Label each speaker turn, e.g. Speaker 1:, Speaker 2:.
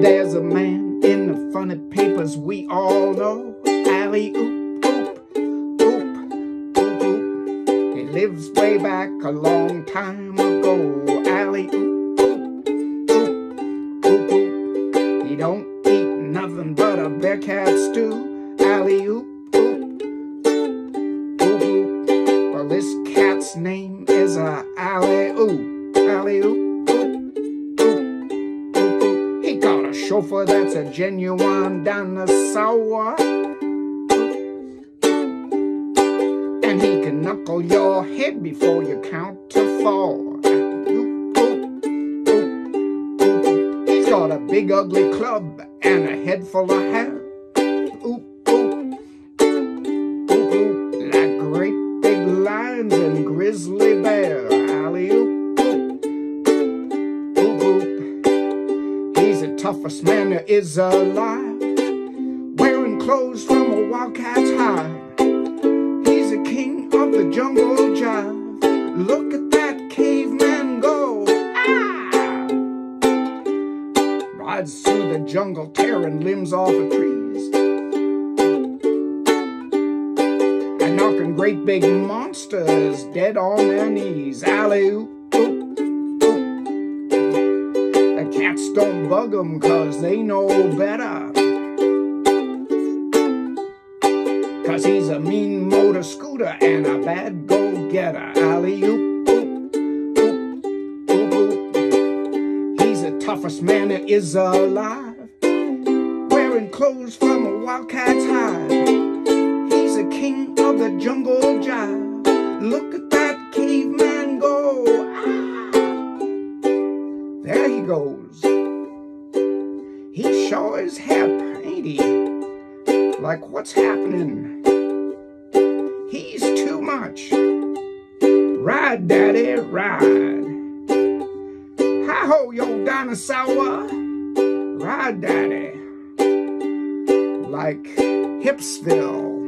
Speaker 1: There's a man in the funny papers we all know. Alley oop, oop, oop, oop, oop. He lives way back a long time ago. Alley oop, oop, oop, oop, oop. He don't eat nothing but a bear cat stew. Alley oop, oop, oop, oop. Well, this cat's name is a alley oop, alley oop. Chauffeur that's a genuine dinosaur. And he can knuckle your head before you count to four. He's got a big ugly club and a head full of hair. Like great big lions and grizzly toughest man there is alive, wearing clothes from a wildcat's hide. He's a king of the jungle jive. Look at that caveman go! Ah! Rides through the jungle, tearing limbs off of trees. And knocking great big monsters dead on their knees. Alley Cats don't bug them cause they know better. Cause he's a mean motor scooter and a bad go-getter. Alley-oop, oop, oop, oop, oop. He's the toughest man that is alive. Wearing clothes from a wildcat's hide. He's the king of the jungle Is hair painty. Like what's happening? He's too much. Ride, daddy, ride. Hi-ho, yo dinosaur. Ride, daddy. Like Hipsville.